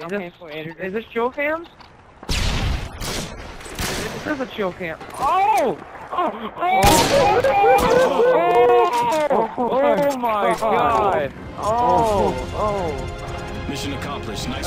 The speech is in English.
Is this, for is this kill cam? This is a kill cam. Oh! Oh! Oh! Oh, oh, oh my god! Oh! Oh! Mission accomplished. Nice.